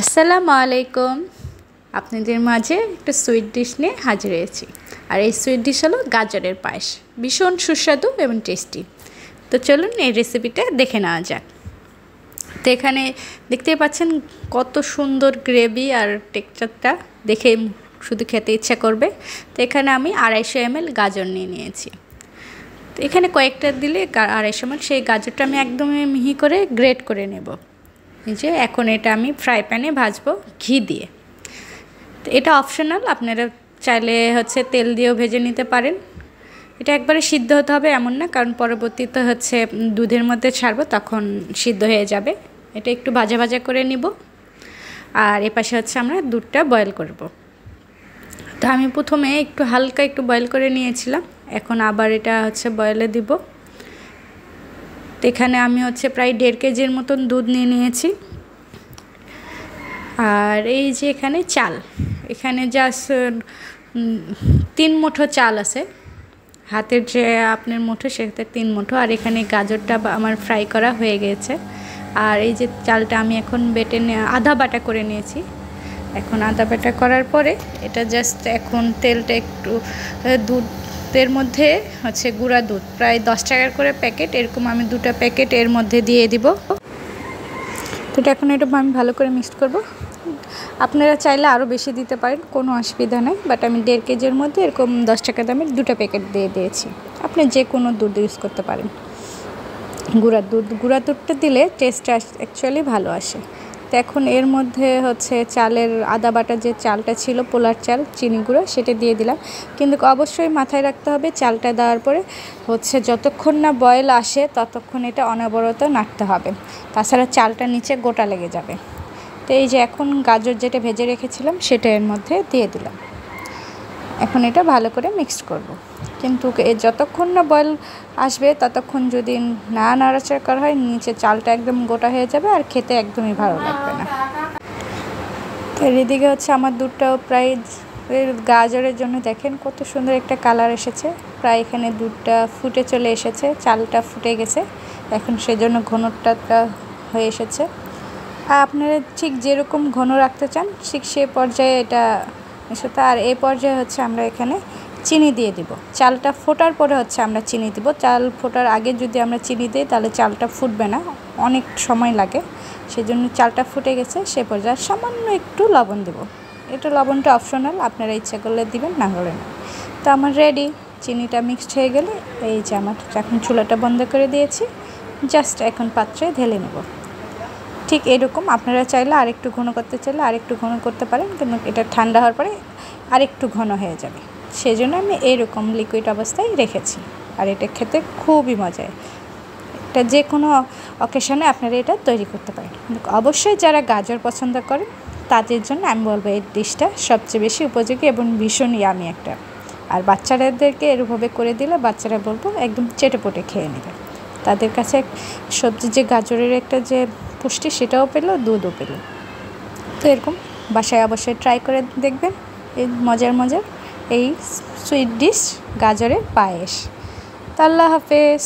আসসালামু আলাইকুম। আপনাদের মাঝে একটা সুইট ডিশ নিয়ে হাজির হয়েছি। আর এই সুইট ডিশ হলো গাজরের পায়েস। ভীষণ সুস্বাদু এবং টেস্টি তো চলুন এই রেসিপিটা দেখে নেওয়া যাক। তো এখানে দেখতেই পাচ্ছেন কত সুন্দর গ্রেভি আর টেক্সচারটা দেখে শুধু খেতে ইচ্ছা করবে। তো এখানে আমি আড়াইশো এমএল গাজর নিয়ে নিয়েছি। তো এখানে কয়েকটা দিলে আড়াইশো এমএল, সেই গাজরটা আমি একদমই মিহি করে গ্রেট করে নেব। যে এখন এটা আমি ফ্রাই প্যানে ভাজবো ঘি দিয়ে। এটা অপশনাল আপনারা চাইলে হচ্ছে তেল দিয়েও ভেজে নিতে পারেন। এটা একবারে সিদ্ধ হতে হবে এমন না, কারণ পরবর্তীতে হচ্ছে দুধের মধ্যে ছাড়বো তখন সিদ্ধ হয়ে যাবে। এটা একটু ভাজা ভাজা করে নিব। আর এপাশে হচ্ছে আমরা দুধটা বয়েল করব। তো আমি প্রথমে একটু হালকা একটু বয়েল করে নিয়েছিলাম। এখন আবার এটা হচ্ছে বয়েলে দিব। এখানে আমি হচ্ছে প্রায় দেড় কেজির মতন দুধ নিয়ে নিয়েছি। আর এই যে এখানে চাল, এখানে জাস্ট তিন মুঠো চাল আছে। হাতের যে আপনার মুঠো, সেটাতে তিন মুঠো। আর এখানে গাজরটা আমার ফ্রাই করা হয়ে গেছে। আর এই যে চালটা আমি এখন বেটে আধা বাটা করে নিয়েছি। এখন আদা বাটা করার পরে এটা জাস্ট এখন তেলটা একটু দুধের মধ্যে হচ্ছে গুঁড়া দুধ। প্রায় দশ টাকার করে প্যাকেট, এরকম আমি দুটো প্যাকেট এর মধ্যে দিয়ে দিব। তো এটা এখন এটা আমি ভালো করে মিক্সড করব। আপনারা চাইলে আরও বেশি দিতে পারেন, কোনো অসুবিধা নেই। বাট আমি দেড় কেজির মধ্যে এরকম দশ টাকা দামের দুটো প্যাকেট দিয়ে দিয়েছি। আপনি যে কোনো দুধ ইউজ করতে পারেন। গুঁড়া দুধ, গুঁড়া দুধটা দিলে টেস্টটা অ্যাকচুয়ালি ভালো আসে। তো এখন এর মধ্যে হচ্ছে চালের আদা বাটা যে চালটা ছিল, পোলার চাল, চিনি গুঁড়ো, সেটা দিয়ে দিলাম। কিন্তু অবশ্যই মাথায় রাখতে হবে চালটা দেওয়ার পরে হচ্ছে যতক্ষণ না বয়েল আসে ততক্ষণ এটা অনবরত নাড়তে হবে। তাছাড়া চালটা নিচে গোটা লেগে যাবে। তো এই যে এখন গাজর যেটা ভেজে রেখেছিলাম, সেটা এর মধ্যে দিয়ে দিলাম। এখন এটা ভালো করে মিক্সড করব। কিন্তু যতক্ষণ না বয়েল আসবে, ততক্ষণ যদি না নাড়াচাড়া করা হয়, নিচে চালটা একদম গোটা হয়ে যাবে আর খেতে একদমই ভালো লাগবে না। তো এদিকে হচ্ছে আমার দুধটাও প্রায় গাজরের জন্য দেখেন কত সুন্দর একটা কালার এসেছে। প্রায় এখানে দুধটা ফুটে চলে এসেছে, চালটা ফুটে গেছে। এখন সেজন্য ঘনটাটা হয়ে এসেছে। আর আপনারা ঠিক যেরকম ঘন রাখতে চান, ঠিক সে পর্যায়ে এটা মেশাতে আর এই পর্যায়ে হচ্ছে আমরা এখানে চিনি দিয়ে দিব। চালটা ফোটার পরে হচ্ছে আমরা চিনি দিব। চাল ফোটার আগে যদি আমরা চিনি দিই, তাহলে চালটা ফুটবে না। অনেক সময় লাগে। সেজন্য চালটা ফুটে গেছে, সে পর্যায়ে সামান্য একটু লবণ দেব। এটা লবণটা অপশনাল আপনারা ইচ্ছা করলে দিবেন, না হলে না। তো আমার রেডি চিনিটা মিক্সড হয়ে গেলে, এই যে আমার এখন চুলাটা বন্ধ করে দিয়েছি। জাস্ট এখন পাত্রে ঢেলে নেব। ঠিক এরকম। আপনারা চাইলে আরেকটু ঘন করতে চাইলে আরেকটু ঘন করতে পারেন, কিন্তু এটা ঠান্ডা হওয়ার পরে আরেকটু ঘন হয়ে যাবে। সেই জন্য আমি এইরকম লিকুইড অবস্থায় রেখেছি। আর এটা খেতে খুবই মজায় এটা যে কোনো অকেশনে আপনারা এটা তৈরি করতে পারেন। অবশ্যই যারা গাজর পছন্দ করেন, তাদের জন্য আমি বলব এই ডিশটা সবচেয়ে বেশি উপযোগী এবং ভীষণ ইয়ামি একটা। আর বাচ্চাদেরকে এরভাবে করে দিলে বাচ্চারা বলব একদম চেটে পটে খেয়ে নেবে। তাদের কাছে সবজি যে গাজরের একটা যে পুষ্টি সেটাও পেল, দুধও পেল। তো এরকম বাসায় অবশ্যই ট্রাই করে দেখবেন। এই মজার মজার এই সুইট ডিশ গাজরের পায়েস। আল্লাহ হাফেজ।